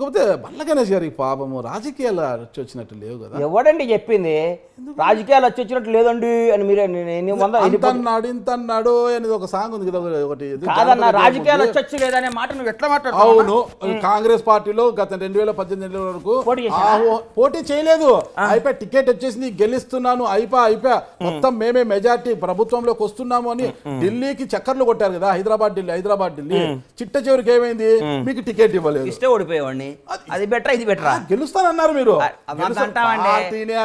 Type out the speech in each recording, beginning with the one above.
కాకపోతే బండ్ల గణేష్ గారికి పాపము రాజకీయాలు వచ్చి వచ్చినట్టు లేవు కదా. ఎవడండి చెప్పింది? రాజకీయాలు వచ్చి వచ్చినట్టు లేదండి అని మీరే అన్నాడు ఇంత అన్నాడు అనేది ఒక సాంగ్ ఉంది కదా ఒకటి కాదన్న రాజకీయాలు ఉంది. వచ్చి లేదనే మాట నువ్వు ఎట్లా మాట్లాడుతున్నావు అవును కాంగ్రెస్ పార్టీలో గత రెండు వేల పద్దెనిమిది వరకు పోటీ చేయలేదు. అయిపోయి టికెట్ వచ్చేసింది గెలుస్తున్నాను అయిపోయి అయిపోయా మొత్తం మేమే మెజార్టీ ప్రభుత్వంలోకి వస్తున్నాము అని ఢిల్లీకి చక్కర్లు కొట్టారు కదా హైదరాబాద్ ఢిల్లీ హైదరాబాద్ ఢిల్లీ. చిట్ట చివరికి ఏమైంది? మీకు టికెట్ ఇవ్వలేదు. ఇస్తే ఓడిపోయేవాడిని. అది బెటరా ఇది బెటరా గెలుస్తానన్నారు మీరు. పార్టీనే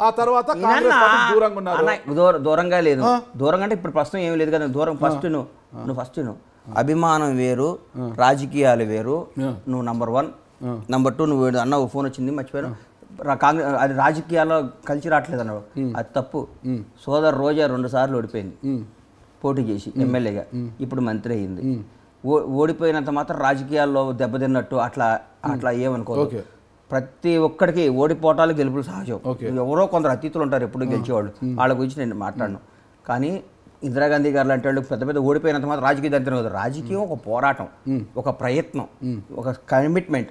ఆ. తర్వాత దూరంగా ఉన్నారు. లేదు. దూరంగా అంటే ఇప్పుడు ప్రస్తుతం ఏమీ లేదు కదా దూరం ఫస్ట్ నువ్వు. నువ్వు ఫస్ట్ నువ్వు. అభిమానం వేరు రాజకీయాలు వేరు నువ్వు నంబర్ వన్ నంబర్ టూ నువ్వు అన్న ఫోన్ వచ్చింది మర్చిపోయాను. కాంగ్రెస్ అది రాజకీయాల్లో కలిసి రావట్లేదు అన్నాడు. అది తప్పు. సోదర్ రోజా రెండు సార్లు ఓడిపోయింది. పోటీ చేసి ఎమ్మెల్యేగా. ఇప్పుడు మంత్రి అయింది ఓడిపోయినంత మాత్రం రాజకీయాల్లో దెబ్బతిన్నట్టు అట్లా అట్లా ఏమనుకోదు. ఓకే. ప్రతి ఒక్కడికి ఓడిపోవటాలు గెలుపులు సహజం. ఎవరో కొందరు అతీతులు ఉంటారు ఎప్పుడు గెలిచేవాళ్ళు. వాళ్ళ గురించి నేను మాట్లాడను. కానీ ఇందిరాగాంధీ గారు లాంటి వాళ్ళు పెద్ద పెద్ద ఓడిపోయినంత మాత్రం రాజకీయ దరిద్రం కాదు. రాజకీయం ఒక పోరాటం ఒక ప్రయత్నం ఒక కమిట్మెంట్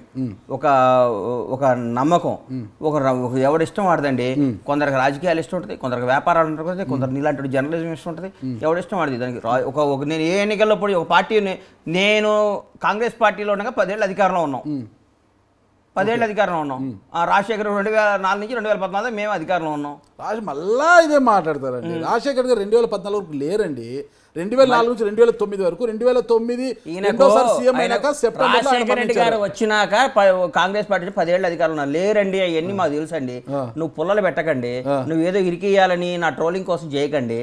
ఒక ఒక నమ్మకం ఒక ఎవడిష్టం వాడదండి కొందరికి రాజకీయాలు ఇష్టం ఉంటుంది కొందరికి వ్యాపారాలు ఉంటుంది కొందరు నీలాంటి జర్నలిజం ఇష్టం ఉంటుంది ఎవడిష్టం వాడది దానికి ఒక నేను ఏ ఎన్నికల్లో పోయి ఒక పార్టీ నేను కాంగ్రెస్ పార్టీలో ఉండగా పదేళ్ళు అధికారంలో ఉన్నాం. పదేళ్ళు అధికారంలో ఉన్నాం. ఆ రాజశేఖర్ రెండు వేల నాలుగు నుంచి రెండు వేల పద్నాలుగు మేము అధికారంలో ఉన్నాం. రాజ మళ్ళా ఇదే మాట్లాడతారండి. రాజశేఖర్ గారు రెండు వేల పద్నాలుగు వరకు లేరండి. రెండు వేల నాలుగు నుంచి రెండు వేల తొమ్మిది వరకు రెండు వేల తొమ్మిది రాజశేఖర రెడ్డి గారు. వచ్చినాక కాంగ్రెస్ పార్టీ పదేళ్ళు అధికారంలో. లేరండి అవన్నీ మాకు తెలుసండి. నువ్వు పుల్లలు పెట్టకండి. నువ్వు ఏదో ఇరికియాలని నా ట్రోలింగ్ కోసం చేయకండి.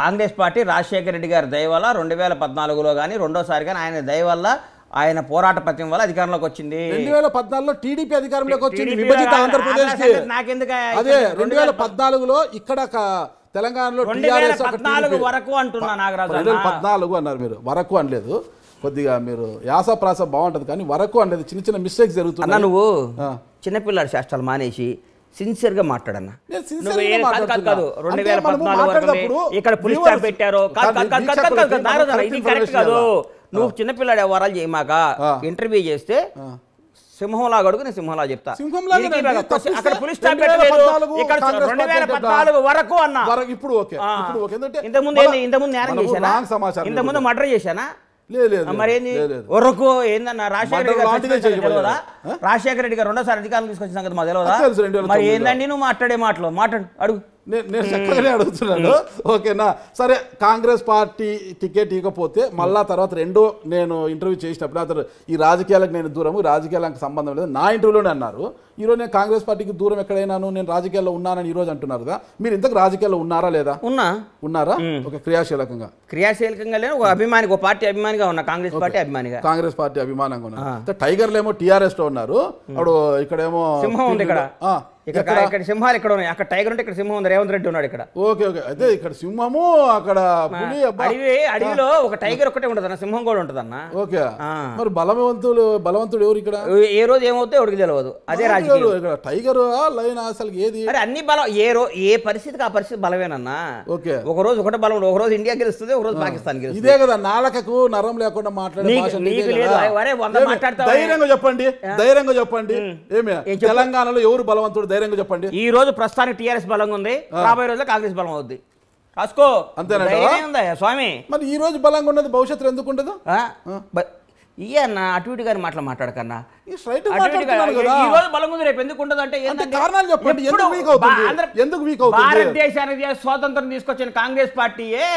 కాంగ్రెస్ పార్టీ రాజశేఖర రెడ్డి గారి దయ వల్ల రెండు వేల పద్నాలుగులో కానీ రెండోసారి కానీ ఆయన దయ వల్ల ఆయన పోరాట పత్యం వల్ల అధికారంలోకి వచ్చింది. రెండు వేల పద్నాలుగులో టీడీపీ అధికారంలోకి వచ్చింది. విభజిత ఆంధ్రప్రదేశ్ నాకెందుకు అదే రెండు వేల పద్నాలుగులో ఇక్కడ తెలంగాణలో పద్నాలుగు. వరకు అంటున్నా నాగరాజు రెండు వేల అన్న. పద్నాలుగు అన్నారు మీరు. వరకు అనలేదు. కొద్దిగా మీరు యాస ప్రాస బాగుంటది కానీ వరకు అనలేదు. చిన్న చిన్న మిస్టేక్స్ అన్న జరుగుతున్నాయి నువ్వు. చిన్నపిల్లాడి శాస్త్రాలు మానేసి సిన్సియర్గా మాట్లాడన్నా కాదు. రెండు వేల పద్నాలుగు వరకు ఇక్కడ పులిస్ viewers- స్టాప్ పెట్టారు. ఇది కరెక్ట్ కాదు. నువ్వు చిన్నపిల్లాడి వ్యవహారాలు చేయమాక. ఇంటర్వ్యూ చేస్తే సింహంలా గడుగు నేను సింహంలా చెప్తా. సింహంలాగానే ఇరికి అండి. బాగా తప్పిస్తే అక్కడ పులిస్ స్టాప్ 2014 పెట్టలేదు. ఇక్కడ కాంగ్రెస్ రెండు వేల పార్టీ పద్నాలుగు వరకు అన్న. ఇప్పుడు ఓకే. ఆ. ఇప్పుడు ఓకే. ఎందుకంటే ఇంతకుముందు ఇంతకుముందు నేరం చేశానా? ఇంతకుముందు మర్డర్ చేశానా? లేదు లేదు మరేంది. ఒరకు ఏందన్న రాజశేఖర రెడ్డి. తెలియదా? రాజశేఖర రెడ్డి గారు రెండోసారి అధికారం తీసుకొచ్చిన సంగతి మాకు తెలియదా మరి. ఏందండి నువ్వు మాట్లాడే మాటలు మాట్లాడు అడుగు నేను చక్కగానే అడుగుతున్నాను. ఓకేనా? సరే కాంగ్రెస్ పార్టీ టికెట్ ఇవ్వకపోతే మళ్ళా తర్వాత రెండో నేను ఇంటర్వ్యూ చేసినప్పుడు అతను ఈ రాజకీయాలకు నేను దూరము రాజకీయాలకు సంబంధం లేదు. నా ఇంటర్వ్యూలోనే అన్నారు. ఈరోజు నేను కాంగ్రెస్ పార్టీకి దూరం ఎక్కడైనాను? నేను రాజకీయాల్లో ఉన్నానని ఈ రోజు అంటున్నారు కదా. మీరు ఇంతకు రాజకీయాల్లో ఉన్నారా లేదా? ఉన్నా. ఉన్నారా? ఒక క్రియాశీలకంగా. క్రియాశీలకంగా లేని ఒక అభిమానికి ఒక పార్టీ అభిమానిగా ఉన్నా కాంగ్రెస్ పార్టీ అభిమానిగా. కాంగ్రెస్ పార్టీ అభిమానంగా ఉన్నారు టైగర్లు ఏమో టీఆర్ఎస్లో ఉన్నారు అప్పుడు ఇక్కడేమో సింహం ఉంది ఇక్కడ. ఇక్కడ? ఇక్కడ సింహాలు ఇక్కడ ఉన్నాయి. అక్కడ టైగర్ ఉంటే ఇక్కడ సింహం ఉంది. రేవంత్ రెడ్డి ఉన్నాడు ఇక్కడ. Okay okay. అయితే ఇక్కడ సింహము అక్కడ పులి అడవి అడవిలో ఒక టైగర్ ఒక్కటే ఉంటుంది అన్న సింహం కూడా ఉంటుంది అన్న ఓకే. మరి బలవంతుడు బలవంతుడు ఎవరు ఇక్కడ? ఏ రోజు ఏమవుతుందో ఎవరికి తెలియదు అదే రాజకీయం. ఇక్కడ టైగర్ లైన్ అసలు ఏది? అరే అన్ని బలం ఏ రో ఏ పరిస్థితికి ఆ పరిస్థితి బలమేనన్నా? ఓకే. ఒక రోజు ఒకటే బలం. ఒక రోజు ఇండియా గెలుస్తుంది ఒక రోజు పాకిస్తాన్ గెలుస్తుంది. ఇదే కదా నాలకకు నరం లేకుండా మాట్లాడే? ధైర్యంగా చెప్పండి. ధైర్యంగా చెప్పండి. ఏమి? తెలంగాణలో ఎవరు బలవంతుడు? ధైర్యంగా చెప్పండి. ఈ రోజు ప్రస్తుతానికి టీఆర్ఎస్ బలంగా ఉంది. రాబోయే రోజుల్లో కాంగ్రెస్ బలం అవుద్ది. రాసుకో. ఉందా స్వామి? మరి ఈ రోజు బలంగా ఉన్నది భవిష్యత్తులో ఎందుకు ఉండదు? ఇయ్య అన్న అటు ఇటు గారి మాటలు మాట్లాడకన్నా. ఈ ఈ రోజు బలం ఉంది రేపు ఎందుకు ఉండదు అంటే అంటే ఏంటంటే కారణాలు చెప్పండి. ఎప్పుడు ఎందుకు వీక్ అవుతుంది? బా- ఆంధ్ర- ఎందుకు వీక్ అవుతుంది? భారతదేశానికి స్వాతంత్రం తీసుకొచ్చిన కాంగ్రెస్ పార్టీయే.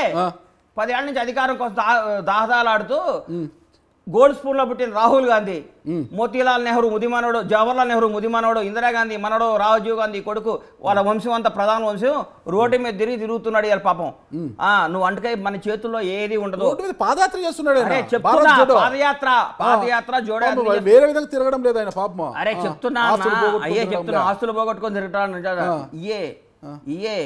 పదేళ్ళ నుంచి అధికారం కోసం దా- దాహదాలాడుతూ గోల్డ్ స్పూన్లో పుట్టిన రాహుల్ గాంధీ మోతీలాల్ నెహ్రూ ముదిమనోడు జవహర్లాల్ నెహ్రూ ముదిమనోడు ఇందిరాగాంధీ మనోడు రాజీవ్ గాంధీ కొడుకు వాళ్ళ వంశం అంతా ప్రధాన వంశం రోడ్డు మీద తిరిగి తిరుగుతున్నాడు ఇవాళ పాపం. ఆ నువ్వు అంటకాయ మన చేతుల్లో ఏది ఉండదు. పాదయాత్ర చేస్తున్నాడు చెప్తున్నా. పాదయాత్ర పాదయాత్ర వేరే విధంగా తిరగడం లేదు ఆయన పాపం. అరే చెప్తున్నా అయ్యే చెప్తున్నా. ఆస్తులు పోగొట్టుకొని తిరుగుతాను ఇయే ఇయే.